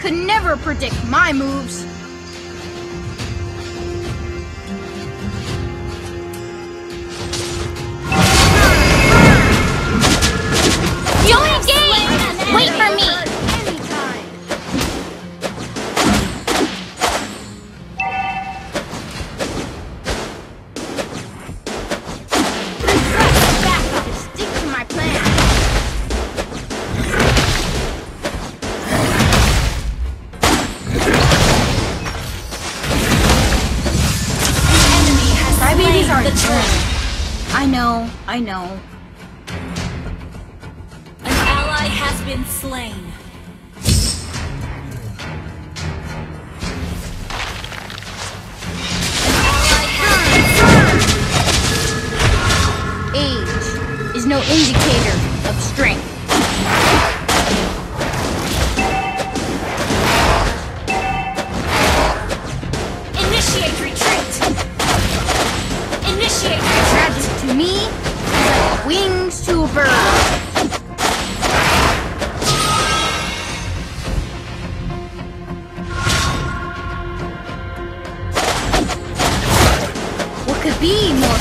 could never predict my moves. has been slain. Age is no indicator of strength.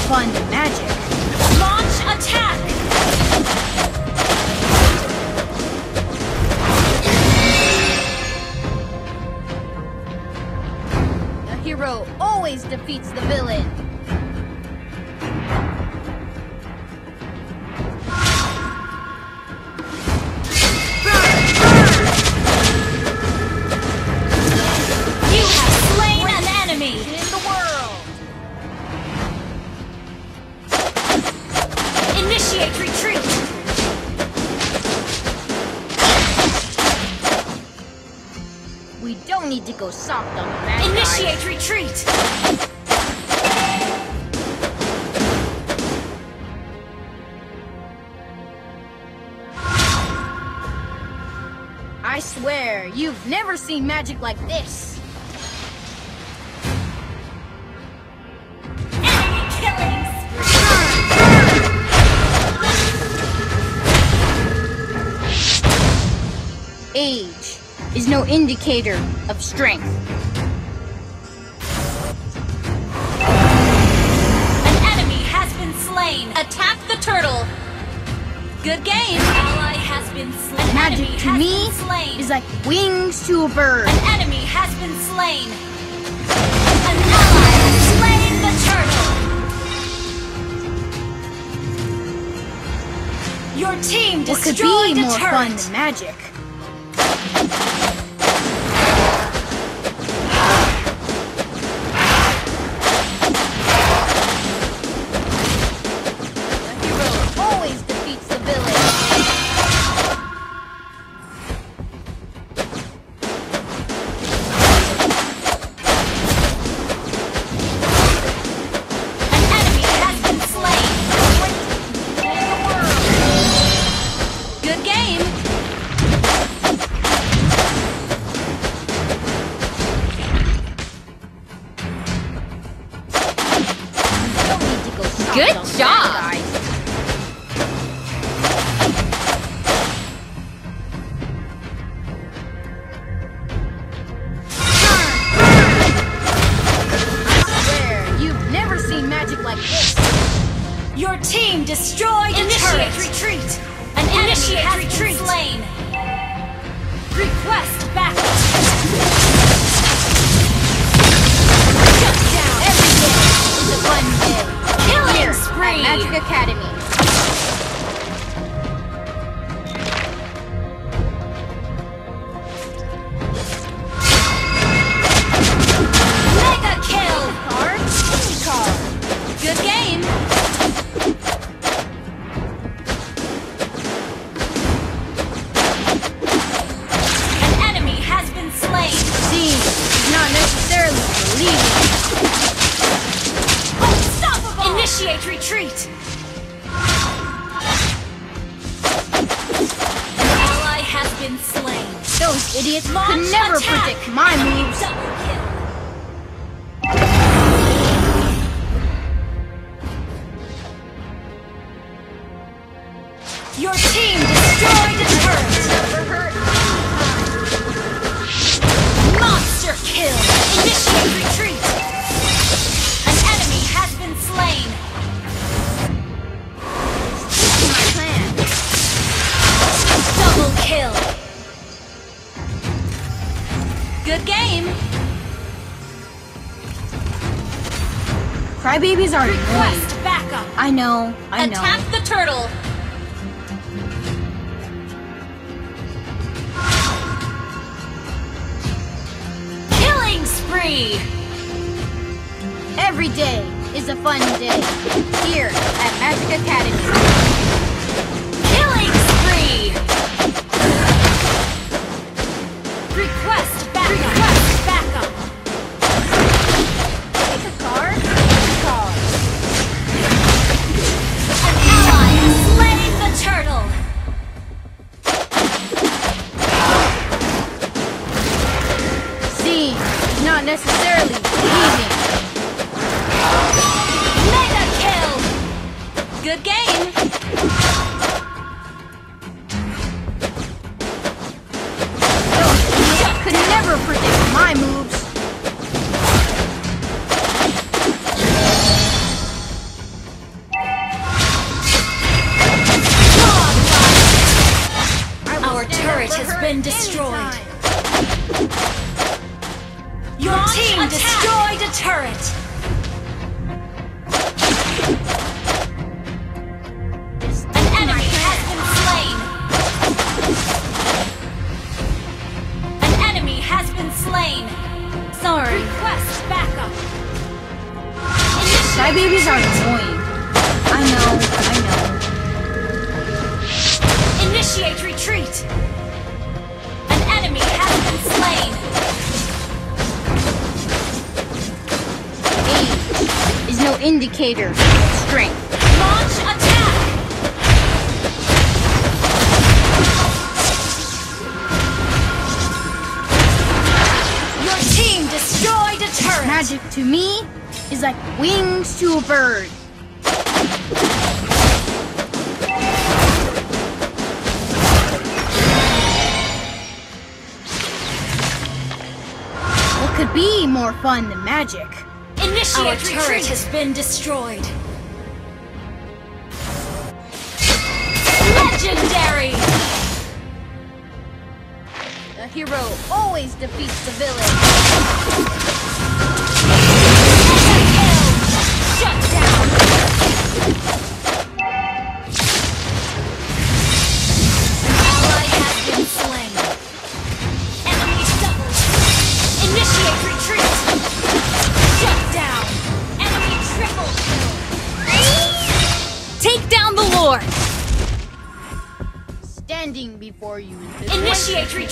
fun magic. never seen magic like this. Age is no indicator of strength. An enemy has been slain. Attack the turtle. Good game, ally. Magic to me is like wings to a bird. An enemy has been slain. An ally has slain the turtle. Your team destroyed what could be more turret. fun than magic? Initiate has retreat. been slain. Request backup. Shut down. Every day is a fun day. Killing Here spree. at Magic Academy. My Crybabies are annoying. Request backup. I know, I know. Attack the turtle. Killing spree. Every day is a fun day. Here at Magic Academy. Killing spree. Request backup. Request is indicator strength. Launch attack. Your team destroyed a turret. Magic to me is like wings to a bird. What could be more fun than magic? Initiate Our retreat. turret has been destroyed. Legendary. The hero always defeats the villain.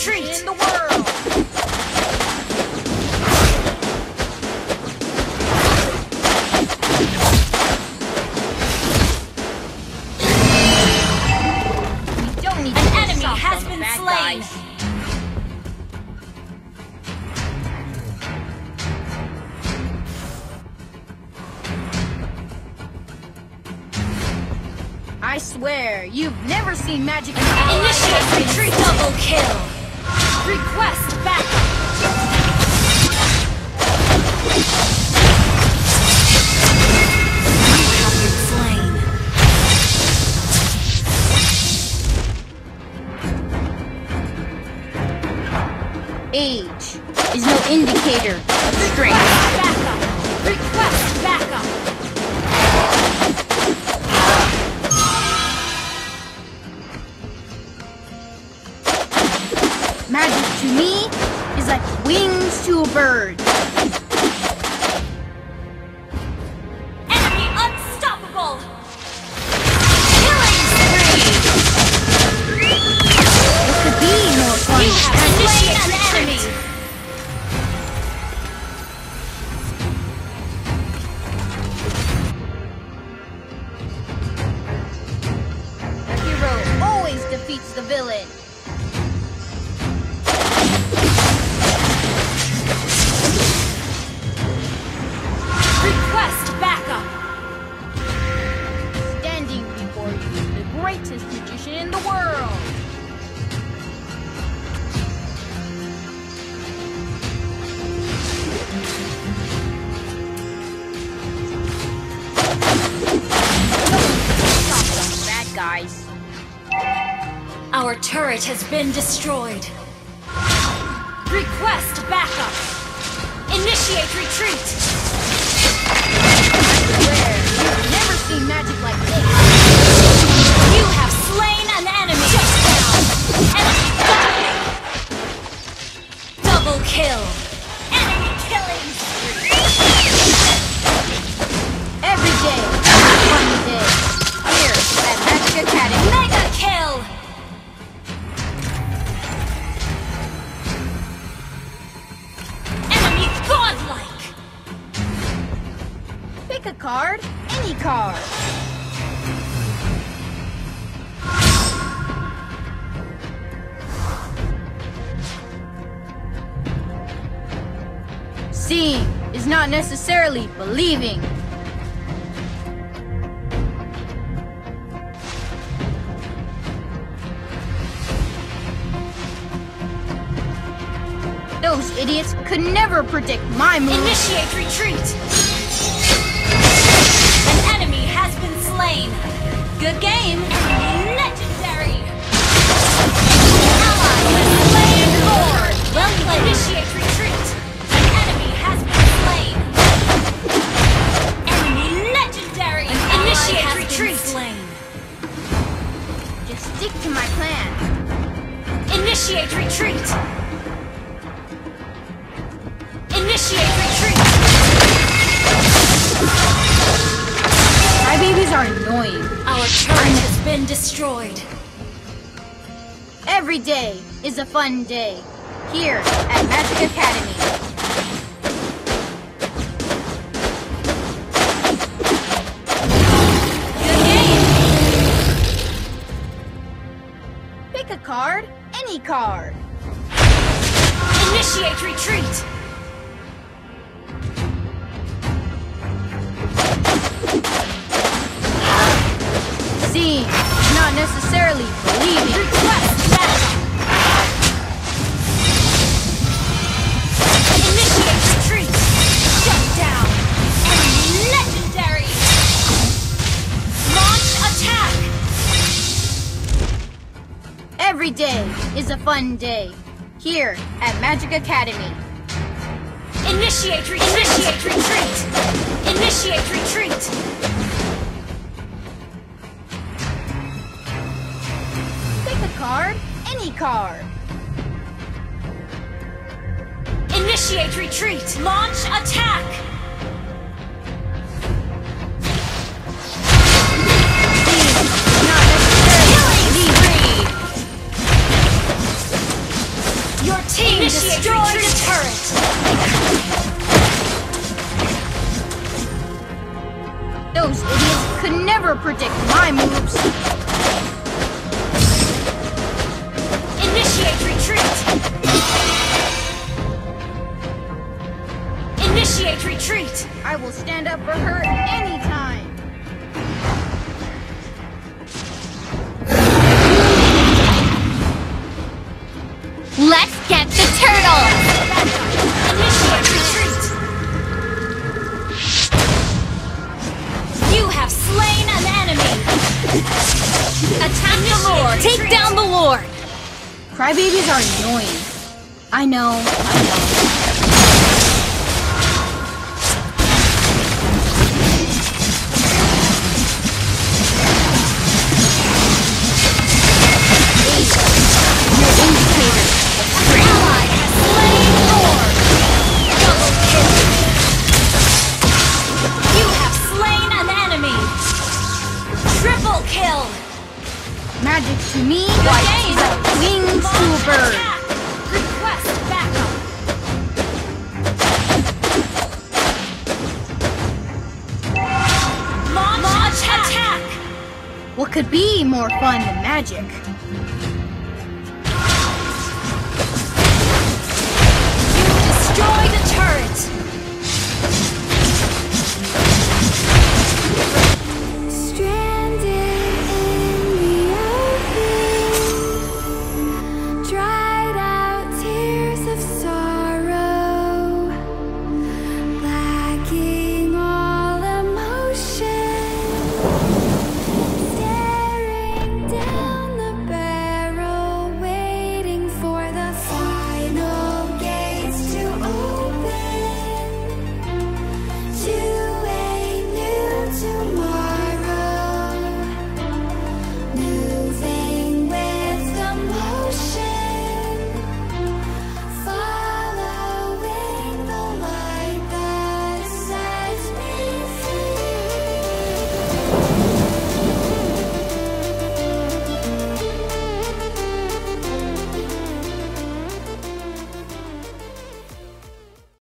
treat in the world. We don't need An enemy has been slain. Guys. I swear, you've never seen magic in Initiate retreat double kill! Request turret has been destroyed. Request backup. Initiate retreat. Seeing is not necessarily believing. Those idiots could never predict my move. Initiate retreat! An enemy has been slain. Good game. fun day here at Magic Academy. Every day is a fun day here at Magic Academy. Initiate retreat! Initiate retreat! Initiate retreat! Pick a card, any card. Initiate retreat! Launch attack! Those idiots could never predict my moves! I know, I.